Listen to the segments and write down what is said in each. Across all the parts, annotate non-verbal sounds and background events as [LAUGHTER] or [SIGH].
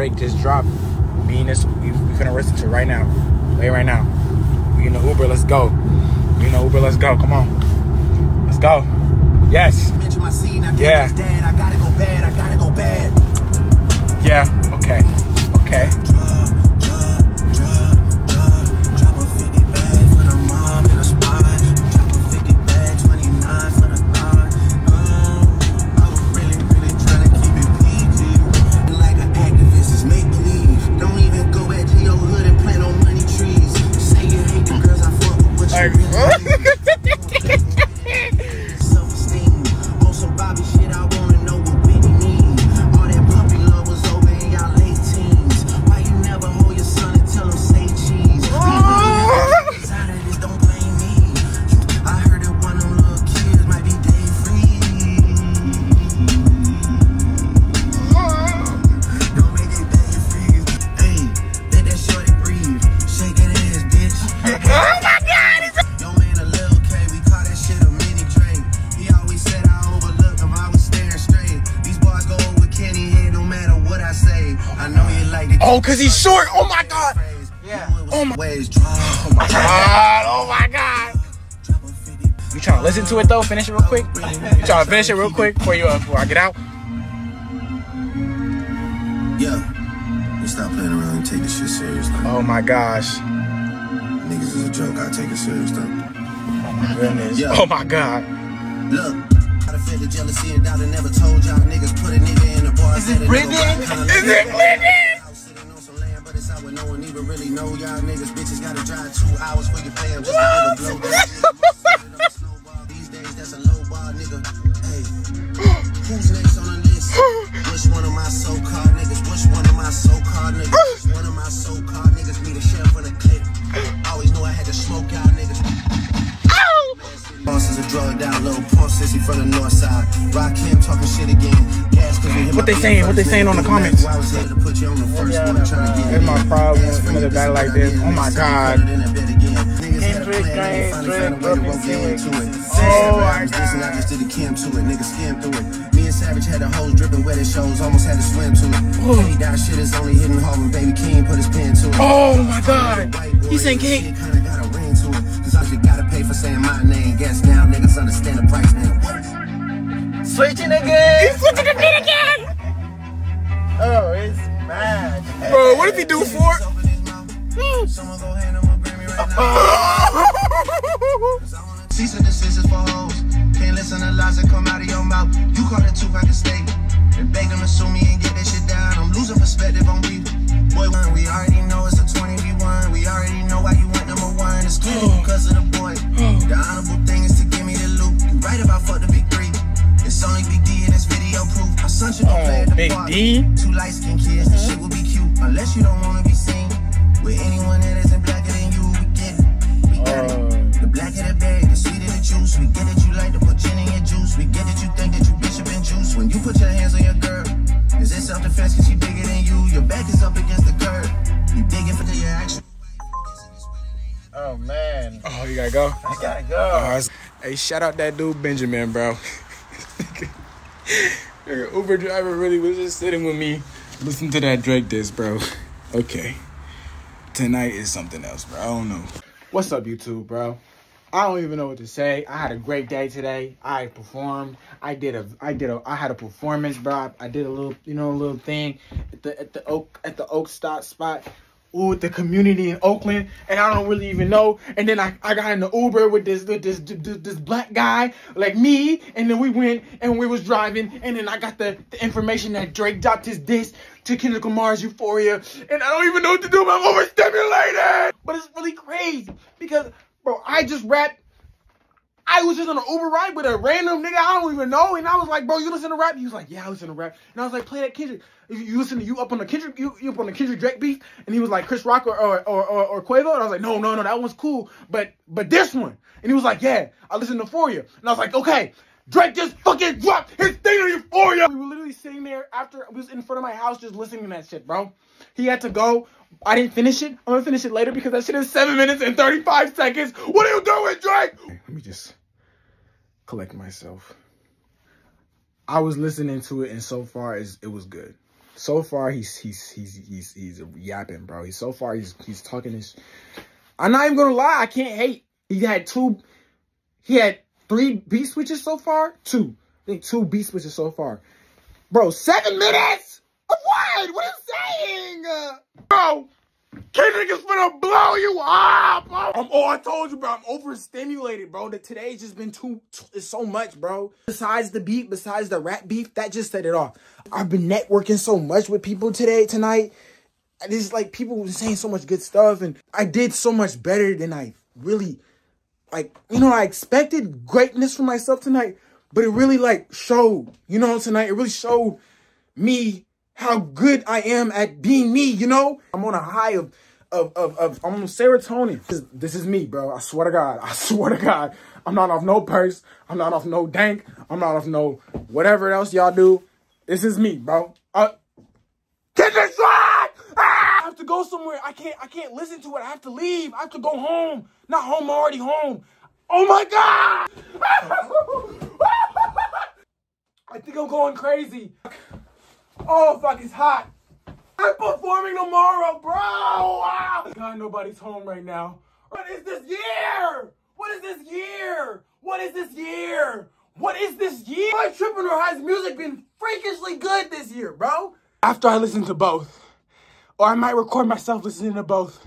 Drake just dropped. Me and this, we, we finna listen to it right now. Play right now. We in the Uber, let's go. We in the Uber, let's go. Come on. Let's go. Yes. Mention my scene, I Yeah. dead. I gotta go bad, I gotta go bad. Yeah. Okay. Okay. Listen to it though? Finish it real quick. Trying to finish it real quick before you uh, before I get out? Yeah. You stop playing around and take this shit serious. Like, Oh my gosh. niggas is a joke, I take it serious though. Oh my goodness. Yeah. Oh my God. Look. I feel the jealousy and doubt I never told y'all niggas put a nigga in the bar. Is it Brittany? Is it Brittany? Sitting on some land, but it's out where no one even really know y'all niggas. Bitches gotta drive two hours for your fam just to get a blow What my they saying? What they saying on the comments? I was here to put you on the first one, trying to get That's my problem Gas for with a guy like this. Oh my. God. Better than a bet again. Niggas had a Kendrick, plan, they James, finally Drake, found a way to Brooklyn rope you Six. into it. Oh my I God. just did a Kim to it. Niggas skim through it. Me and Savage had the hoes dripping wet at shows, almost had to swim to it. Oh. Hey, that shit is only hitting home when Baby King put his pen to it. Oh my God. He saying King. Kinda got a ring to it. Cause I just gotta pay for saying my name. Guess now niggas understand the price now. Switching again. Switching again. The Big. D. Two light skinned kids, the shit will be cute. Unless you don't wanna be seen with anyone that isn't blacker than you. We get it. We got Oh. it. The blacker the berry, the sweeter the juice. We get that you like to put gin in your juice. We get that you think that you bishop and juice. When you put your hands on your girl, is it self defense cause she bigger than you? Your back is up against the curb. You digging for the your action. Oh man, Oh, you gotta go. I gotta go. Uh, it's- hey, shout out that dude Benjamin, bro. [LAUGHS] Uber driver really was just sitting with me, listening to that Drake disc, bro. Okay, tonight is something else, bro. I don't know. What's up, YouTube, bro? I don't even know what to say. I had a great day today. I performed. I did a. I did a. I had a performance, bro. I, I did a little, you know, a little thing at the at the oak at the oak stop spot. With the community in Oakland, and I don't really even know. And then I, I got in the Uber with this, this this this black guy like me, and then we went and we was driving, and then I got the, the information that Drake dropped his disc to Kendrick Lamar's Euphoria, and I don't even know what to do. I'm overstimulated, but it's really crazy because bro, I just rapped. I was just on an Uber ride with a random nigga I don't even know, and I was like, "Bro, you listen to rap?" He was like, "Yeah, I listen to rap." And I was like, "Play that Kendrick." You listen to you up on the Kendrick, you, you up on the Kendrick Drake beef, and he was like Chris Rock or or, or or or Quavo, and I was like, "No, no, no, that one's cool, but but this one." And he was like, "Yeah, I listen to For You," and I was like, "Okay." Drake just fucking dropped his thing on Euphoria. We were literally sitting there after I was in front of my house just listening to that shit, bro. He had to go. I didn't finish it. I'm gonna finish it later because that shit is seven minutes and 35 seconds. What are you doing, Drake? Let me just collect myself. I was listening to it, and so far, it was good. so far he's he's he's he's he's yapping, bro. He's so far he's he's talking this. I'm not even gonna lie, I can't hate. He had two, he had three beat switches so far. Two, I think two beat switches so far. Bro, seven minutes of what? What are you saying, bro? Kendrick is gonna blow you up. I'm, oh, I told you, bro. I'm overstimulated, bro. The today's just been too. It's so much, bro. Besides the beat, besides the rap beef, that just set it off. I've been networking so much with people today, tonight. It's like people were saying so much good stuff, and I did so much better than I really, like, you know, I expected greatness for myself tonight, but it really like showed, you know, tonight. It really showed me how good I am at being me, you know? I'm on a high of, of, of, of I'm on serotonin. This, this is me, bro. I swear to God. I [LAUGHS] swear to God. I'm not off no purse. I'm not off no dank. I'm not off no whatever else y'all do. This is me, bro. Uh, get this shot! Ah! I have to go somewhere. I can't, I can't listen to it. I have to leave. I have to go home. Not home, I'm already home. Oh my God! [LAUGHS] I think I'm going crazy. Oh, fuck, it's hot. I'm performing tomorrow, bro. Ah. God, nobody's home right now. What is this year? What is this year? What is this year? What is this year? My tripping or has music been freakishly good this year, bro? After I listen to both. Or I might record myself listening to both.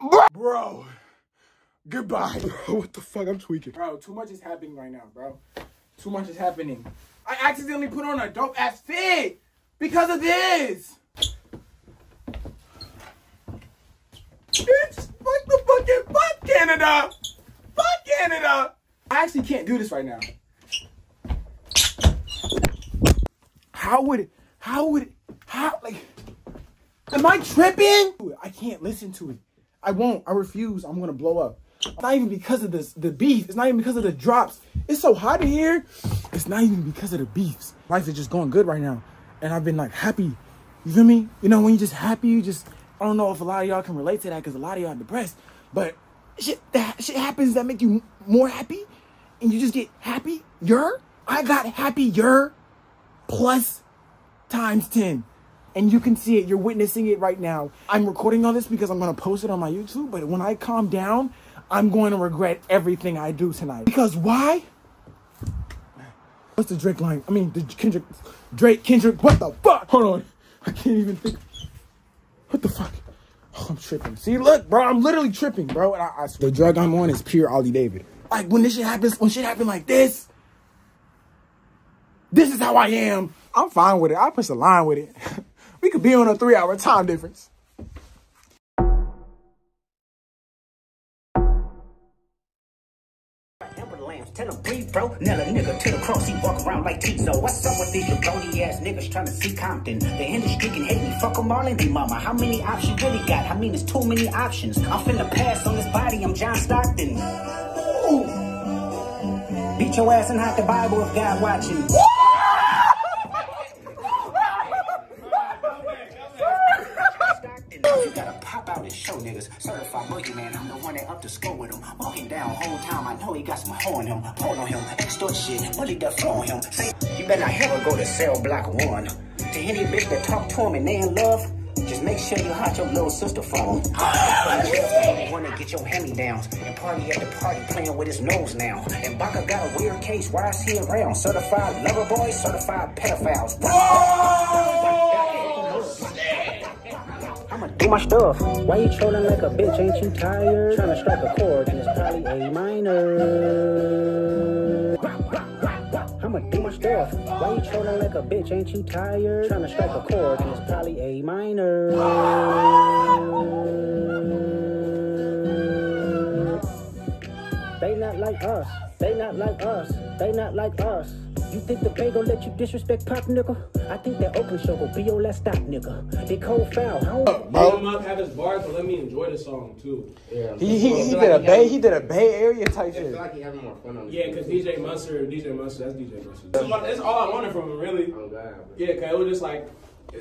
Bro. bro. Goodbye, bro. [LAUGHS] What the fuck? I'm tweaking. Bro, too much is happening right now, bro. Too much is happening. I accidentally put on a dope ass fit because of this. Bitch, fuck the fucking fuck Canada. Fuck Canada. I actually can't do this right now. How would it, how would it, how, like, am I tripping? I can't listen to it. I won't. I refuse. I'm gonna blow up. Not even because of this, the beef. It's not even because of the drops. It's so hot in here. It's not even because of the beefs. Life is just going good right now. And I've been like happy. You feel me? You know, when you're just happy, you just, I don't know if a lot of y'all can relate to that because a lot of y'all are depressed. But shit, that shit happens that make you more happy. And you just get happy. You're, I got happier plus times 10 and you can see it. You're witnessing it right now. I'm recording all this because I'm to post it on my YouTube. But when I calm down, I'm going to regret everything I do tonight. Because why? What's the Drake line? I mean, the Kendrick, Drake, Kendrick, what the fuck? Hold on. I can't even think. What the fuck? Oh, I'm tripping. See, look, bro, I'm literally tripping, bro. And I, I swear, the drug I'm on is pure Ollie David. Like, when this shit happens, when shit happen like this, this is how I am. I'm fine with it. I push a line with it. [LAUGHS] we could be on a three hour time difference. Like Tizo. What's up with these jabroni ass niggas trying to see Compton? The industry can hate me. Fuck them all and be mama. How many options really got? I mean, there's too many options. I'm finna pass on this body. I'm John Stockton. Ooh. Beat your ass and hide the Bible if God watching. Certified boogeyman, I'm the one that up to score with him. Walking down whole time, I know he got some hoe on him. Pull on him, extort shit, bully the flow on him. Say, you better not ever go to cell block one. To any bitch that talk to him and they in love, just make sure you hot your little sister phone. [LAUGHS] wanna get your hand-me-downs and party at the party playing with his nose now. And Baka got a weird case, why is he around? Certified lover boys, certified pedophiles. I'ma do my stuff. Why you trolling like a bitch? Ain't you tired? Trying to strike a chord and it's probably A minor. I'ma do my stuff. Why you trolling like a bitch? Ain't you tired? Trying to strike a chord and it's probably A minor. They not like us. They not like us. They not like us. You think the Bay gon' let you disrespect Pop, nigga? I think that Oakland show gon' be your last stop, nigga. They cold foul. I don't Let him have his bars, but let me enjoy the song too. Yeah. He, he, he did a Bay, he did a Bay Area type I feel shit. like he having more fun on. Yeah, because DJ Mustard, DJ Mustard, that's DJ Mustard. That's, that's all I wanted from him, really. Oh, God. Yeah, cause it was just like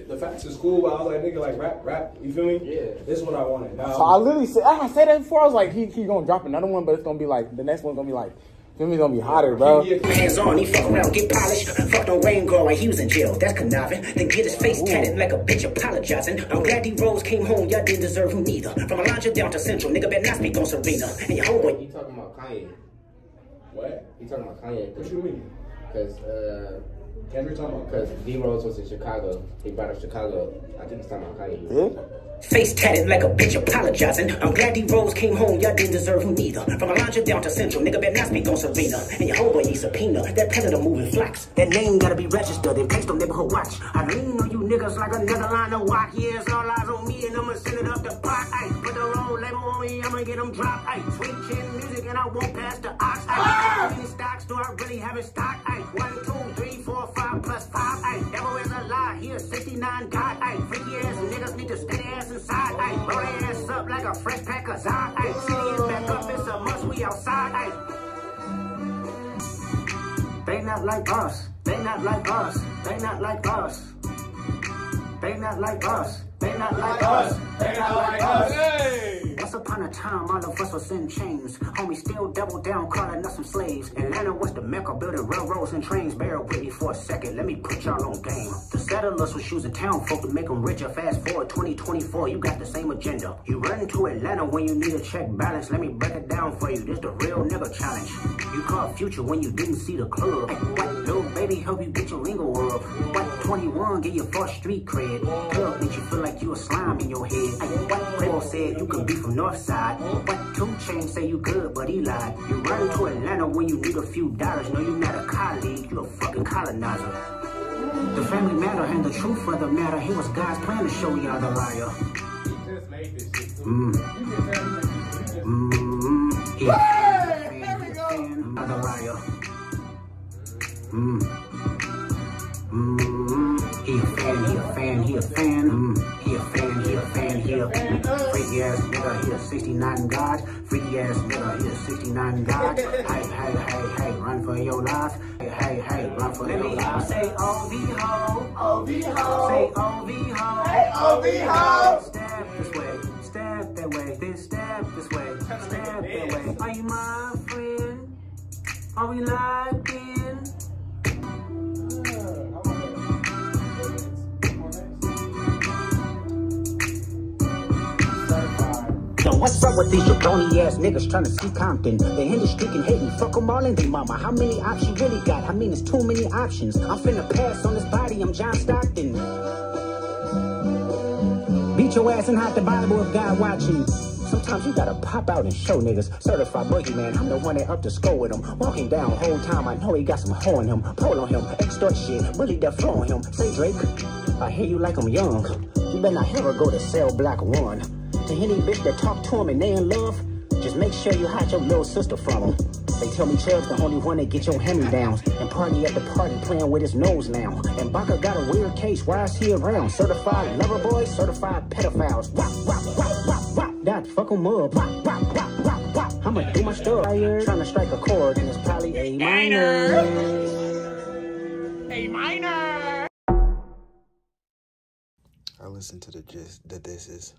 the facts is cool, but I was like, nigga, like rap, rap. You feel me? Yeah. This is what I wanted. Now, So I literally said, I said that before. I was like, he, he gonna drop another one, but it's gonna be like the next one's gonna be like Jimmy's gonna be hotter, bro. Hands on, he fuck around, get polished. Fucked on Wayne girl while he was in jail. That's conniving. Then get his face tatted like a bitch apologizing. I'm glad D Rose came home, y'all didn't deserve him neither. From Alondra down to Central, nigga better not speak on Serena. And your homeboy, He talking about Kanye. What? He talking about Kanye. What you mean? Because uh, Kendrick talking about because D Rose was in Chicago. He brought up Chicago. I think he's talking about Kanye. Face tatted like a bitch apologizing. I'm glad D Rose came home, y'all didn't deserve him neither. From Alondra down to Central, nigga better not speak on Serena. And your homeboy need subpoena. That predator moving flocks. That name gotta be registered and placed on neighborhood watch. I lean on you niggas like another line of watch. Yeah, it's all eyes on me and I'ma send it up the pot. Ay, put the wrong label on me, I'ma get them dropped. Ay, sweet chin music and I won't pass the ox. Ay, how ah! many stocks do I really have in stock? Ay, one, two, three, four, five plus five. Ay, devil is a lie. Here, 69 God. Ay, freaky ass niggas need to stay their ass inside. Ay, blow their ass up like a fresh pack of Zod. Ay, city is back up, it's a must. We outside. Ay. They not like us. They not like us. They not like us. They not like us. They not like us. They not like us. Once upon a time, all of us was in chains. Homie still double down, calling us some slaves. Atlanta was the mecca, building railroads and trains. Bear with me for a second, let me put y'all on game. The settlers was using town folk to make them richer. Fast forward 2024, you got the same agenda. You run to Atlanta when you need a check balance. Let me break it down for you, this the real nigga challenge. You called future when you didn't see the club. What Lil Baby help you get your lingo up? What 21 get your first street cred? Club make you feel like you a slime in your head. What Quavo said you could be from north side. What 2 Chainz say you good, but he lied. You run to Atlanta when you need a few dollars. No, you not a colleague, you a fucking colonizer. The family matter and the truth of the matter. He was God's plan to show y'all the liar. He just made this shit. too. Mm. You can tell me. Mm, he a fan, he a fan of the liar. Mm. Mm, he a fan, he a fan, he a fan. Mm, he a 69 god. Freaky ass nigga, he a 69 god. Hey, hey, hey, hey, run for your life. Hey, hey, hey, run for your life. Say oh, OV ho, oh, OV ho. Say oh, OV ho, hey OV ho. Stab this way, stab that way, then stab this way, stab that way. Are you my friend? Are we locked what's up with these jabroni ass niggas trying to see Compton? In the street and hate me. Fuck them all and they mama. How many options really got? I mean, it's too many options. I'm finna pass on this body. I'm John Stockton. Beat your ass and hide the Bible if God watching. Sometimes you gotta pop out and show niggas. Certified boogeyman, I'm the one that up to score with him. Walking down whole time, I know he got some hoe on him. Pull on him, extort shit, really that flow on him. Say Drake, I hear you like I'm young. You better not ever go to cell block one. To any bitch that talk to him and they in love, just make sure you hide your little sister from him. They tell me Chubb's the only one that get your hand-me-downs and party at the party playing with his nose now. And Baka got a weird case, why is he around? Certified lover boys, certified pedophiles. Wop, wop, wop, wop, wop. That fuck 'em up. Wop, wop, wop, wop, wop. I'ma do my stuff. Trying to strike a chord and it's probably A minor. I listened to the gist, the disses.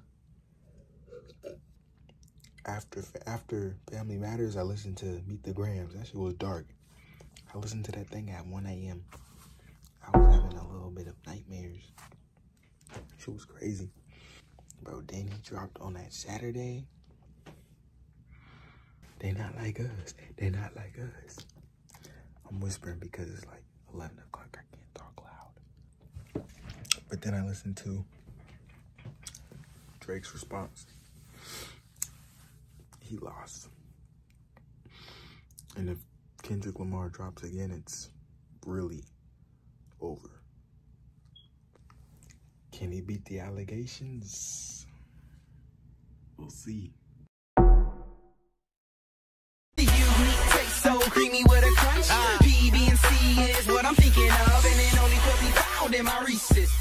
After after Family Matters, I listened to Meet the Grahams. That shit was dark. I listened to that thing at 1 a.m. I was having a little bit of nightmares. Shit was crazy. Bro, then he dropped on that Saturday. They not like us. They not like us. I'm whispering because it's like 11 o'clock. I can't talk loud. But then I listened to Drake's response. He lost. And if Kendrick Lamar drops again, it's really over. Can he beat the allegations? We'll see. so creamy with a crunch. Ah. B, B, and C is what I'm thinking of, and it only could be found in my Reese's.